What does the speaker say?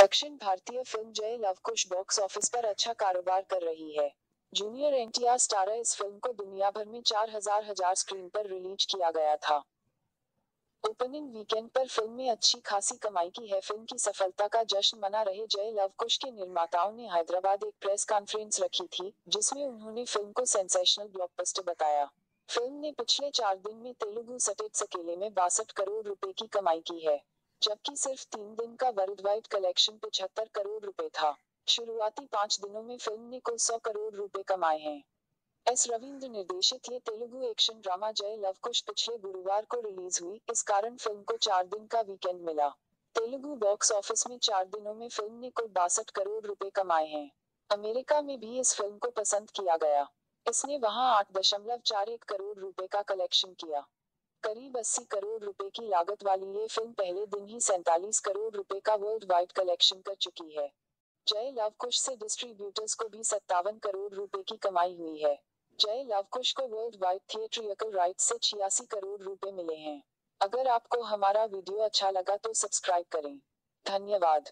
दक्षिण भारतीय फ़िल्म जय लवकुश बॉक्स ऑफ़िस पर अच्छा कारोबार कर रही है। जूनियर एनटीआर स्टारर इस फ़िल्म को दुनिया भर में चार हज़ार हज़ार स्क्रीन पर रिलीज़ किया गया था। ओपनिंग वीकेंड पर फ़िल्म में अच्छी खासी कमाई की है। फ़िल्म की सफलता का जश्न मना रहे जय लवकुश के निर्माताओं ने हैदराबाद एक प्रेस कॉन्फ्रेंस रखी थी, जिसमें उन्होंने फ़िल्म को सेंसेशनल ब्लॉकबस्टर बताया। फ़िल्म ने पिछले चार दिन में तेलुगु सटेट सकेले में बासठ करोड़ रुपए की कमाई की है। जबकि सिर्फ़ तीन दिन का वर्ल्ड वाइड कलेक्शन पिछहत्तर करोड़ रुपए था। शुरुआती पाँच दिनों में फ़िल्म ने कुल सौ करोड़ रुपए कमाए हैं। एस रविंद्र निर्देशित ये तेलुगु एक्शन ड्रामा जय लवकुश पिछले गुरुवार को रिलीज़ हुई। इस कारण फ़िल्म को चार दिन का वीकेंड मिला। तेलुगु बॉक्स ऑफ़िस में चार दिनों में फ़िल्म ने कुल बासठ करोड़ रुपए कमाए हैं। अमेरिका में भी इस फ़िल्म को पसंद किया गया। इसने वहाँ आठ दशमलव चार एक करोड़ रुपए का कलेक्शन किया। करीब 80 करोड़ रुपए की लागत वाली ये फ़िल्म पहले दिन ही सैतालीस करोड़ रुपए का वर्ल्ड वाइड कलेक्शन कर चुकी है। जय लवकुश से डिस्ट्रीब्यूटर्स को भी सत्तावन करोड़ रुपए की कमाई हुई है। जय लवकुश को वर्ल्ड वाइड थिएट्रिकल राइट से छियासी करोड़ रुपए मिले हैं। अगर आपको हमारा वीडियो अच्छा लगा तो सब्सक्राइब करें। धन्यवाद।